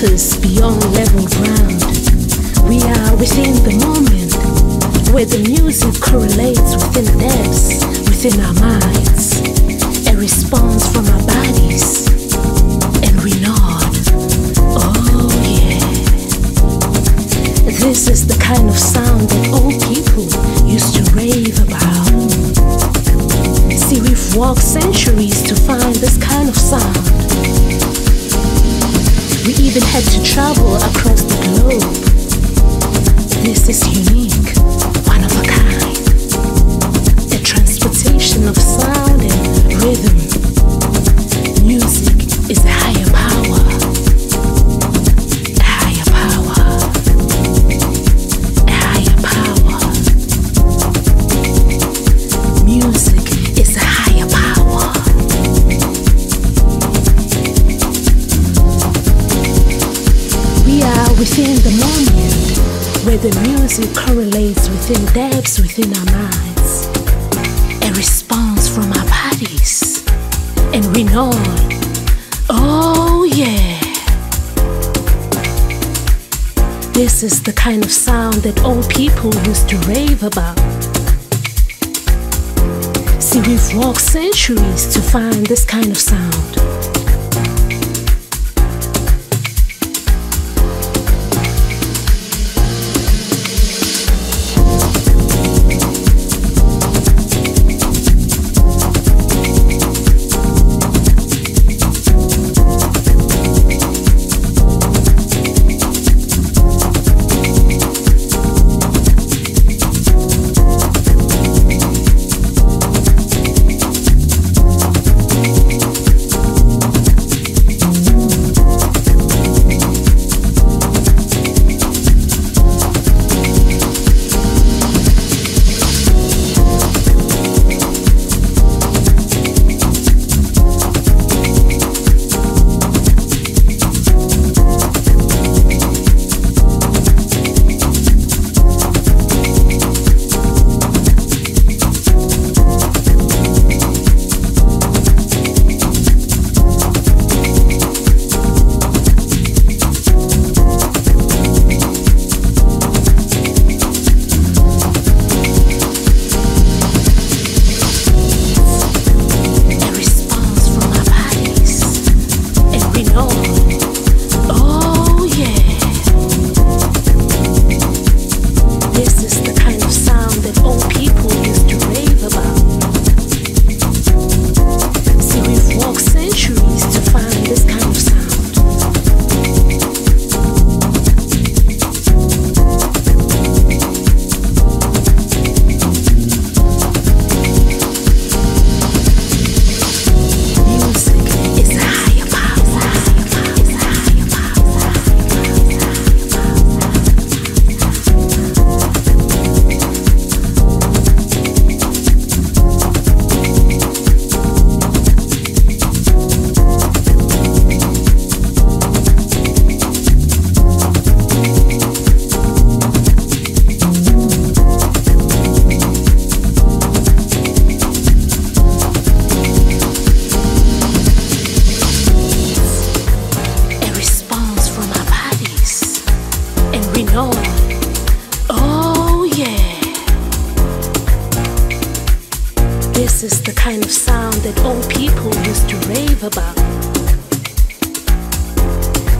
surface beyond level ground. We are within the moment where the music correlates within depths, within our minds. A response from our bodies, and we nod. Oh, yeah. This is the kind of sound that old people used to rave about. See, we've walked centuries to find this kind of sound. Even had to travel across the globe. This is unique, the music correlates within depths within our minds. A response from our bodies. And we know, oh yeah. This is the kind of sound that old people used to rave about. See, we've walked centuries to find this kind of sound.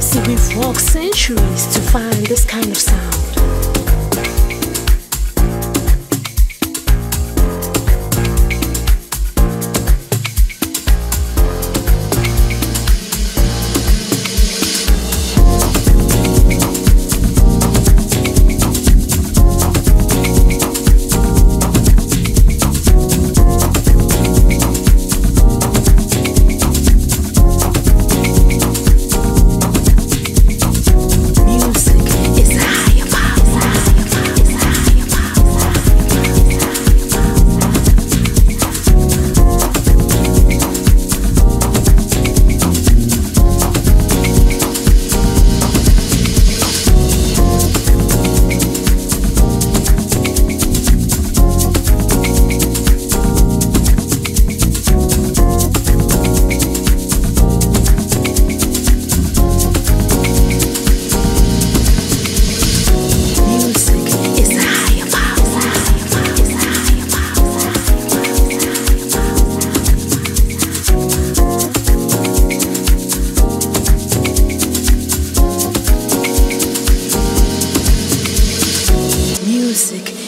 See, we've walked centuries to find this kind of sound. music.